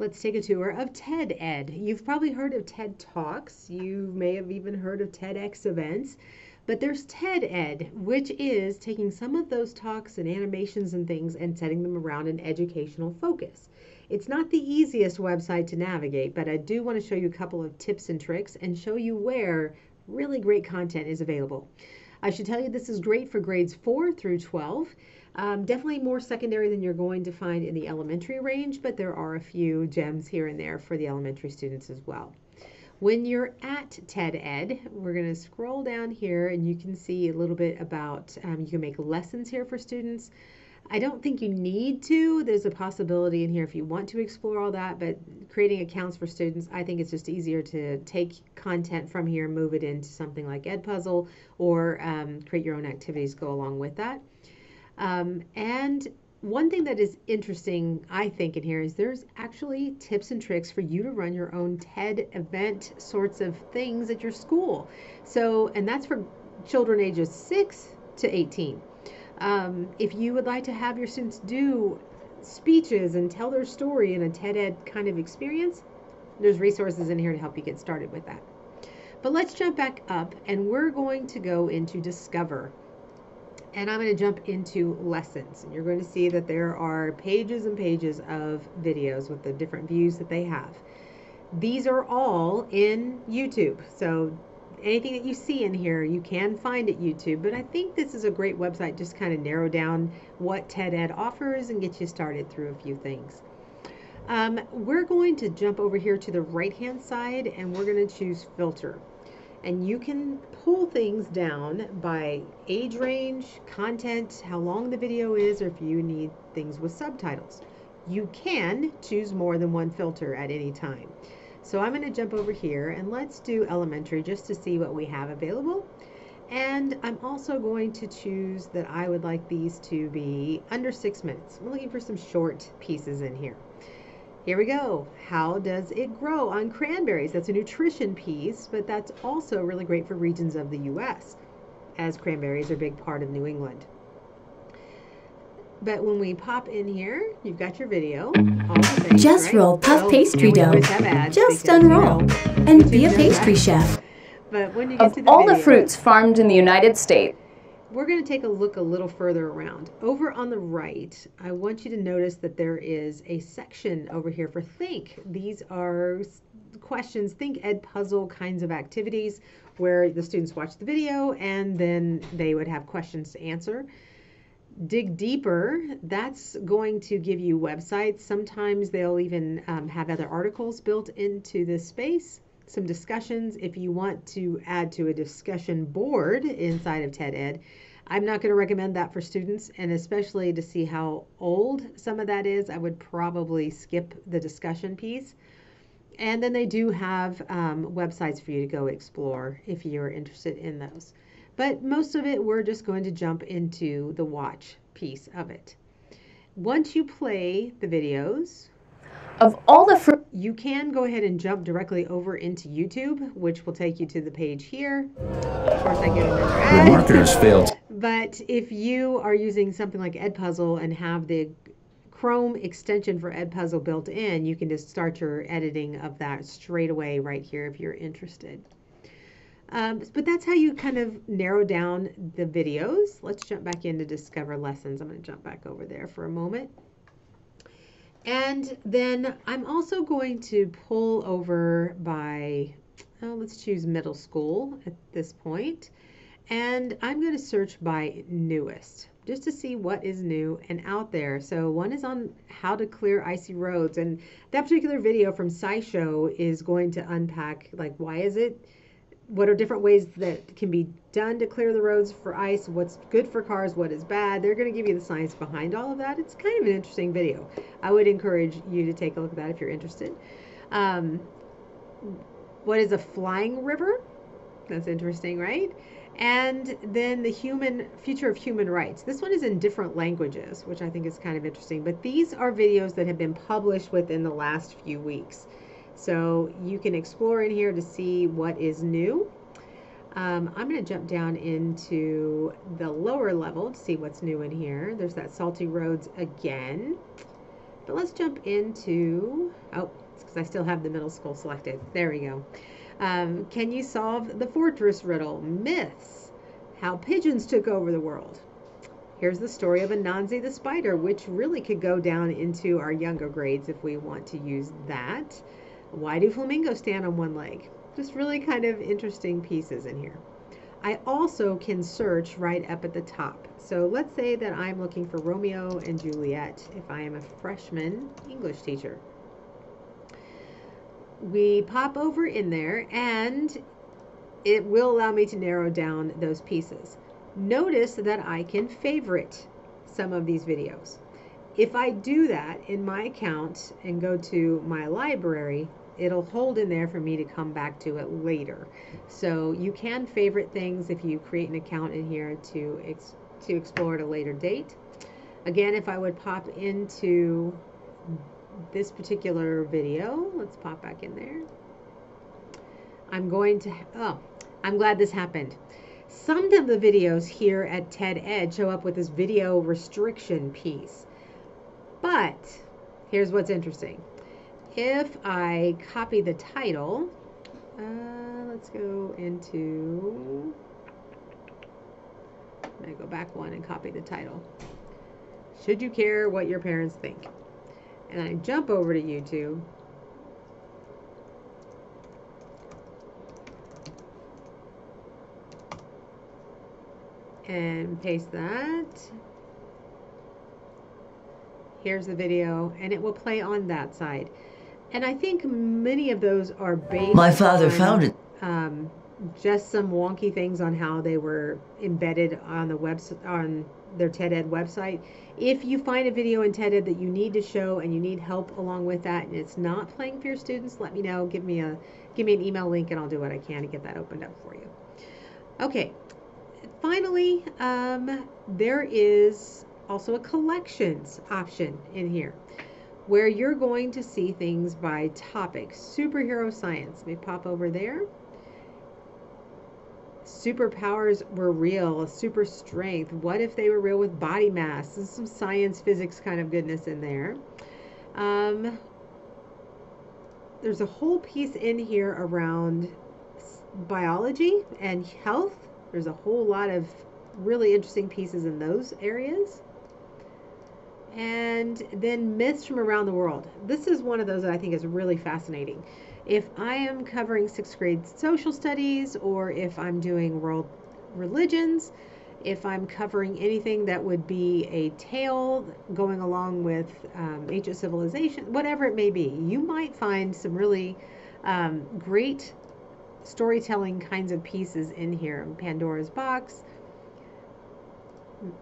let's take a tour of TED Ed. You've probably heard of TED Talks. You may have even heard of TEDx events. But there's TED Ed, which is taking some of those talks and animations and things and setting them around an educational focus. It's not the easiest website to navigate, but I do want to show you a couple of tips and tricks and show you where really great content is available. I should tell you this is great for grades 4 through 12. Um, definitely more secondary than you're going to find in the elementary range, but there are a few gems here and there for the elementary students as well. When you're at TED Ed, we're going to scroll down here and you can see a little bit about, um, you can make lessons here for students. I don't think you need to. There's a possibility in here if you want to explore all that, but creating accounts for students, I think it's just easier to take content from here, move it into something like Edpuzzle, or um, create your own activities go along with that. Um, and one thing that is interesting, I think, in here is there's actually tips and tricks for you to run your own TED event sorts of things at your school. So, and that's for children ages 6 to 18. Um, if you would like to have your students do speeches and tell their story in a TED Ed kind of experience, there's resources in here to help you get started with that. But let's jump back up and we're going to go into Discover and I'm going to jump into lessons. And you're going to see that there are pages and pages of videos with the different views that they have. These are all in YouTube. So anything that you see in here, you can find at YouTube. But I think this is a great website just kind of narrow down what TED Ed offers and get you started through a few things. Um, we're going to jump over here to the right hand side and we're going to choose filter and you can pull things down by age range, content, how long the video is, or if you need things with subtitles. You can choose more than one filter at any time. So I'm going to jump over here and let's do elementary just to see what we have available. And I'm also going to choose that I would like these to be under six minutes. I'm looking for some short pieces in here. Here we go. How does it grow on cranberries? That's a nutrition piece, but that's also really great for regions of the U.S., as cranberries are a big part of New England. But when we pop in here, you've got your video. Things, Just right? roll puff so, pastry dough. Just unroll you know, and be a pastry chef. But when you get of to the all video, the fruits farmed in the United States, we're going to take a look a little further around. Over on the right, I want you to notice that there is a section over here for think. These are questions, think Edpuzzle kinds of activities where the students watch the video and then they would have questions to answer. Dig deeper, that's going to give you websites. Sometimes they'll even um, have other articles built into this space some discussions if you want to add to a discussion board inside of TED Ed. I'm not going to recommend that for students, and especially to see how old some of that is, I would probably skip the discussion piece. And then they do have um, websites for you to go explore if you're interested in those. But most of it, we're just going to jump into the watch piece of it. Once you play the videos, of all the. You can go ahead and jump directly over into YouTube, which will take you to the page here. Of course, I get another ad. The marketers failed. But if you are using something like Edpuzzle and have the Chrome extension for Edpuzzle built in, you can just start your editing of that straight away right here if you're interested. Um, but that's how you kind of narrow down the videos. Let's jump back into Discover Lessons. I'm going to jump back over there for a moment. And then I'm also going to pull over by, oh, let's choose middle school at this point. And I'm going to search by newest just to see what is new and out there. So one is on how to clear icy roads. And that particular video from SciShow is going to unpack like why is it what are different ways that can be done to clear the roads for ice, what's good for cars, what is bad. They're going to give you the science behind all of that. It's kind of an interesting video. I would encourage you to take a look at that if you're interested. Um, what is a flying river? That's interesting, right? And then the human future of human rights. This one is in different languages, which I think is kind of interesting. But these are videos that have been published within the last few weeks. So you can explore in here to see what is new. Um, I'm going to jump down into the lower level to see what's new in here. There's that Salty Roads again. But let's jump into, oh, because I still have the middle school selected. There we go. Um, can you solve the fortress riddle? Myths. How pigeons took over the world. Here's the story of Anansi the spider, which really could go down into our younger grades if we want to use that. Why do flamingos stand on one leg? Just really kind of interesting pieces in here. I also can search right up at the top. So let's say that I'm looking for Romeo and Juliet if I am a freshman English teacher. We pop over in there and it will allow me to narrow down those pieces. Notice that I can favorite some of these videos. If I do that in my account and go to my library, it'll hold in there for me to come back to it later. So you can favorite things if you create an account in here to ex to explore at a later date. Again, if I would pop into this particular video, let's pop back in there. I'm going to, oh, I'm glad this happened. Some of the videos here at TED Ed show up with this video restriction piece. But here's what's interesting if I copy the title, uh, let's go into, to go back one and copy the title. Should you care what your parents think? And I jump over to YouTube. And paste that here's the video, and it will play on that side. And I think many of those are based. My father on, found it. Um, just some wonky things on how they were embedded on the web on their TED Ed website. If you find a video in TED Ed that you need to show and you need help along with that, and it's not playing for your students, let me know. Give me a give me an email link, and I'll do what I can to get that opened up for you. Okay. Finally, um, there is also a collections option in here where you're going to see things by topic. Superhero science. Let me pop over there. Superpowers were real, super strength. What if they were real with body mass? There's some science, physics kind of goodness in there. Um, there's a whole piece in here around biology and health. There's a whole lot of really interesting pieces in those areas and then myths from around the world. This is one of those that I think is really fascinating. If I am covering sixth grade social studies or if I'm doing world religions, if I'm covering anything that would be a tale going along with um, ancient civilization, whatever it may be, you might find some really um, great storytelling kinds of pieces in here. Pandora's Box,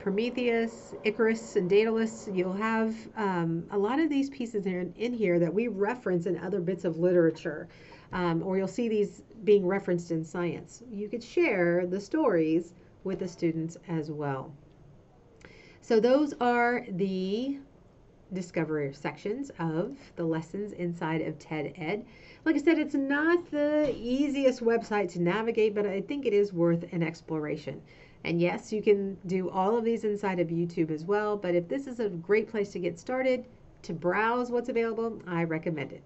Prometheus, Icarus, and Daedalus, you'll have um, a lot of these pieces in, in here that we reference in other bits of literature, um, or you'll see these being referenced in science. You could share the stories with the students as well. So those are the discovery sections of the lessons inside of TED Ed. Like I said, it's not the easiest website to navigate, but I think it is worth an exploration. And yes, you can do all of these inside of YouTube as well, but if this is a great place to get started, to browse what's available, I recommend it.